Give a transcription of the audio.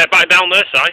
Get back down there, side.